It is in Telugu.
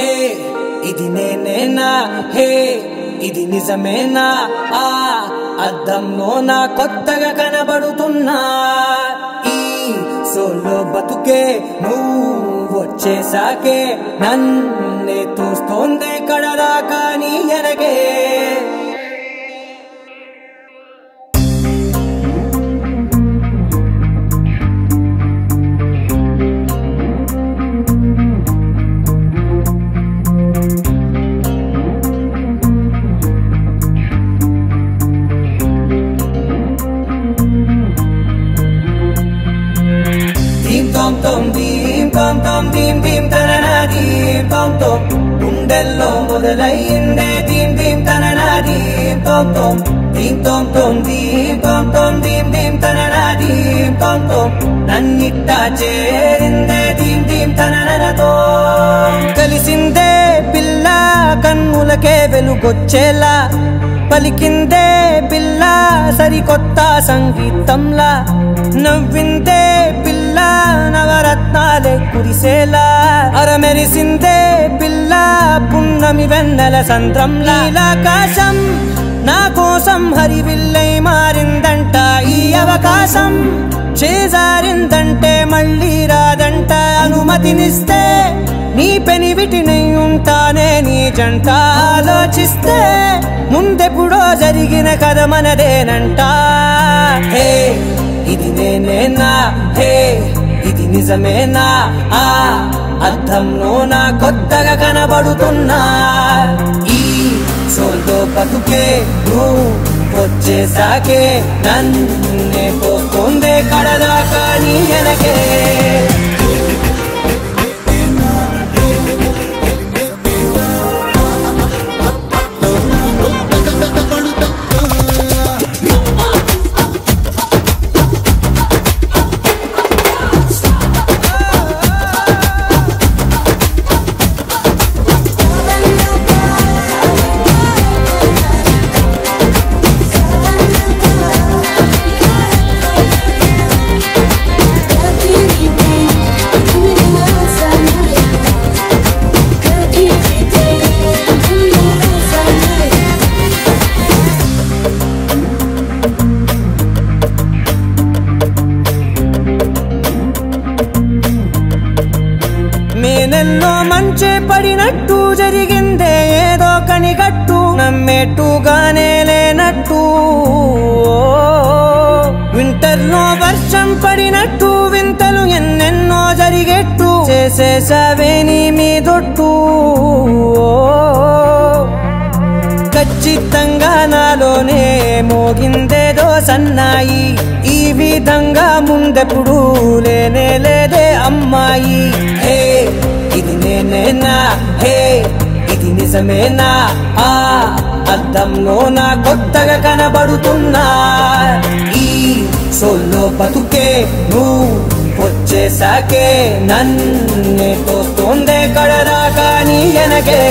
హే ఇది నేనేనా? హే ఇది నిజమేనా? ఆ అద్దంలో నా కొత్తగా కనబడుతున్నా. ఈ సోలో బతుకే నువ్వు వచ్చేసాకే నన్నే తోస్తోందే కడలా కానీ ఎనగే దీం తోం తోం దీం తోం తోం దీం దీం తననా దీం తోం తోం గుండెల్లో మొదలయ్యిందే దీం దీం తననా దీం తోం తోం దీం తోం తోం దీం తోం తోం దీం దీం తననా దీం తోం తోం నన్నిట్టా చేరిందే దీం దీం తననతో కలిసిందే పిల్ల కన్నులకే వెలుగొచ్చేలా పలికిందే పిల్ల సరికొత్త సంగీతంలా నవ్విందే పిల్ల అరమెరిసిందే పిల్ల పున్నమి వెన్నెల సంద్రం. ఆకాశం నా కోసం హరివిల్లై మారిందంట ఈ అవకాశం. చేజారిందంటే మళ్ళీ రాదంట. అనుమతినిస్తే నీ పెనివిటినై ఉంటానే నీ జంట. ఆలోచిస్తే ముందెప్పుడో జరిగిన కథ మనదేనంట. హే ఇది నేనేనా? హే ఇది నిజమేనా? ఆ అర్థంలో నా కొత్తగా కనబడుతున్నా. ఈ సోల్తో బతుకే నువ్వు వచ్చేసాకే నన్నే పోతుందే కడదాకా నీ వెనకే. లేటుగానే లేనట్టు. వింటర్లో వర్షం పడినట్టు వింతలు ఎన్నెన్నో జరిగేట్టు చేసేసావే నీ మీదొట్టు. ఖచ్చితంగా నాలోనే మోగిందేదో సన్నాయి ఈ విధంగా ముందెప్పుడు లేనే లేదే అమ్మాయి. హే ఇది నేనేనా? హే ఇది నిజమేనా? ఆ అద్దంలో నా కొత్తగా కనబడుతున్నా. ఈ సోల్లో బతుకే నువ్వు వచ్చేసాకే నన్నే తోస్తోందే కడదాకా నీ ఎనకే.